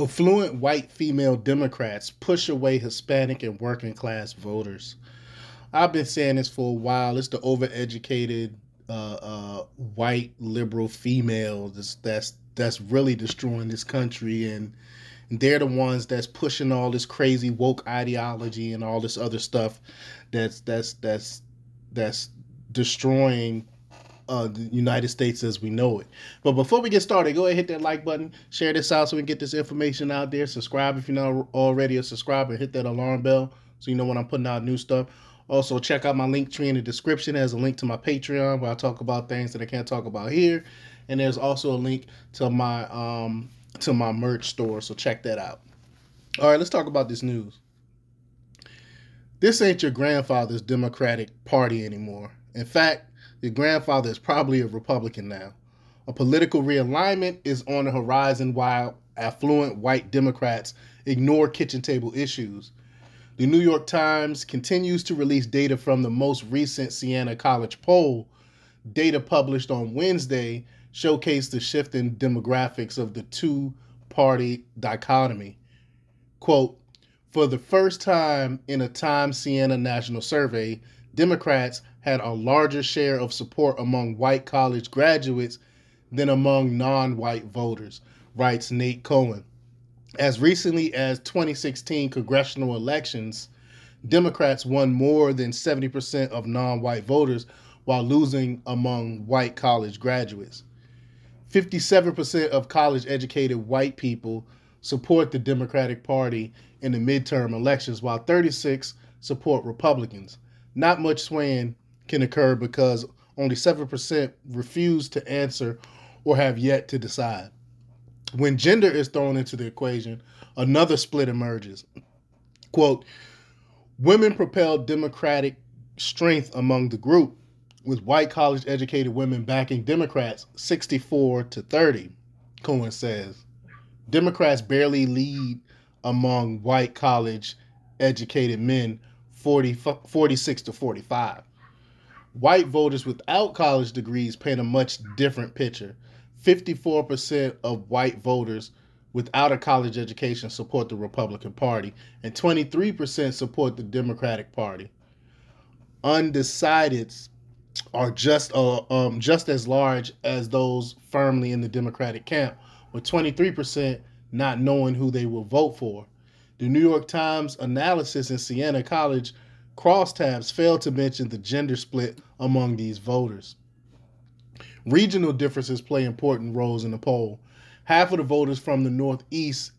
Affluent white female Democrats push away Hispanic and working class voters. I've been saying this for a while. It's the overeducated uh, uh, white liberal female that's, that's that's really destroying this country, and, and they're the ones that's pushing all this crazy woke ideology and all this other stuff that's that's that's that's destroying uh, the United States as we know it. But before we get started, go ahead hit that like button, share this out so we can get this information out there. Subscribe if you're not already a subscriber, hit that alarm bell so you know when I'm putting out new stuff. Also, check out my link tree in the description. There's a link to my Patreon where I talk about things that I can't talk about here, and there's also a link to my um to my merch store. So check that out. All right, let's talk about this news. This ain't your grandfather's Democratic Party anymore. In fact, your grandfather is probably a Republican now. A political realignment is on the horizon while affluent white Democrats ignore kitchen table issues. The New York Times continues to release data from the most recent Siena College poll. Data published on Wednesday showcased the shifting demographics of the two party dichotomy. Quote, for the first time in a Time Siena national survey, Democrats had a larger share of support among white college graduates than among non white voters, writes Nate Cohen. As recently as 2016 congressional elections, Democrats won more than 70% of non white voters while losing among white college graduates. 57% of college educated white people support the Democratic Party in the midterm elections, while 36 support Republicans. Not much swaying can occur because only 7% refuse to answer or have yet to decide. When gender is thrown into the equation, another split emerges. Quote, women propel democratic strength among the group, with white college educated women backing Democrats 64 to 30, Cohen says. Democrats barely lead among white college educated men 40, 46 to 45 white voters without college degrees paint a much different picture. 54% of white voters without a college education support the Republican Party, and 23% support the Democratic Party. Undecideds are just uh, um, just as large as those firmly in the Democratic camp, with 23% not knowing who they will vote for. The New York Times analysis in Siena College crosstabs failed to mention the gender split among these voters. Regional differences play important roles in the poll. Half of the voters from the Northeast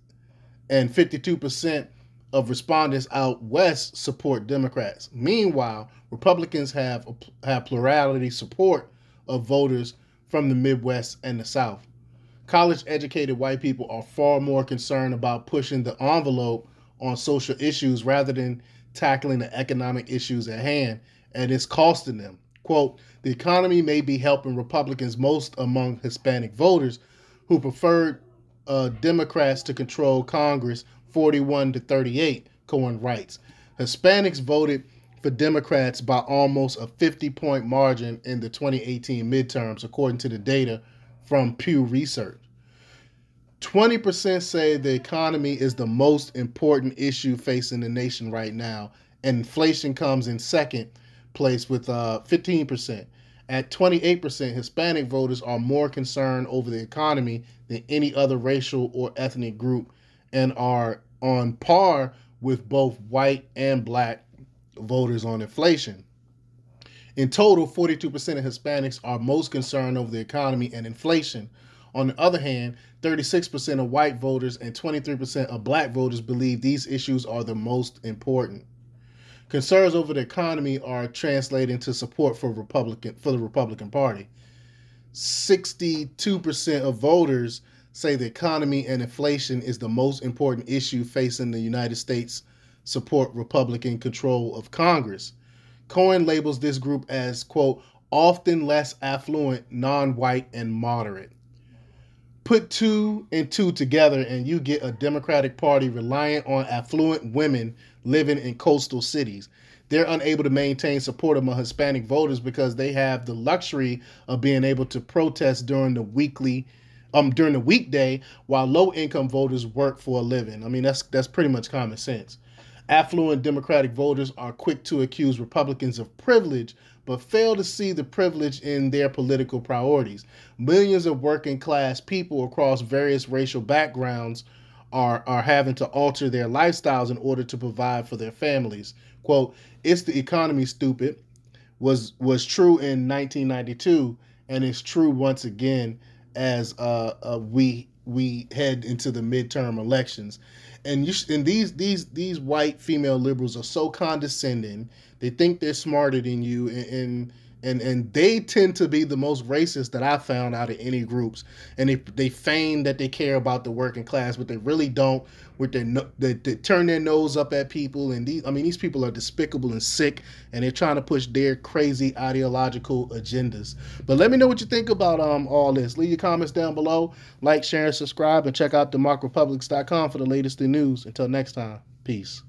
and 52% of respondents out west support Democrats. Meanwhile, Republicans have have plurality support of voters from the Midwest and the South. College educated white people are far more concerned about pushing the envelope on social issues rather than tackling the economic issues at hand, and it's costing them. Quote, the economy may be helping Republicans most among Hispanic voters who preferred uh, Democrats to control Congress 41 to 38, Cohen writes. Hispanics voted for Democrats by almost a 50 point margin in the 2018 midterms, according to the data from Pew Research. 20% say the economy is the most important issue facing the nation right now, and inflation comes in second place with uh, 15%. At 28%, Hispanic voters are more concerned over the economy than any other racial or ethnic group and are on par with both white and black voters on inflation. In total, 42% of Hispanics are most concerned over the economy and inflation, on the other hand, 36% of white voters and 23% of black voters believe these issues are the most important. Concerns over the economy are translating to support for Republican for the Republican Party. 62% of voters say the economy and inflation is the most important issue facing the United States support Republican control of Congress. Cohen labels this group as quote often less affluent, non-white and moderate. Put two and two together, and you get a Democratic Party reliant on affluent women living in coastal cities. They're unable to maintain support among Hispanic voters because they have the luxury of being able to protest during the weekly um during the weekday while low income voters work for a living. I mean that's that's pretty much common sense. Affluent Democratic voters are quick to accuse Republicans of privilege, but fail to see the privilege in their political priorities. Millions of working class people across various racial backgrounds are, are having to alter their lifestyles in order to provide for their families. Quote, it's the economy, stupid, was was true in 1992 and it's true once again as uh, uh, we we head into the midterm elections. And you and these these these white female liberals are so condescending. They think they're smarter than you and, and and and they tend to be the most racist that I found out of any groups. And they they feign that they care about the working class, but they really don't. With their they, they turn their nose up at people, and these I mean these people are despicable and sick, and they're trying to push their crazy ideological agendas. But let me know what you think about um all this. Leave your comments down below. Like, share, and subscribe, and check out democrepublix.com for the latest in news. Until next time, peace.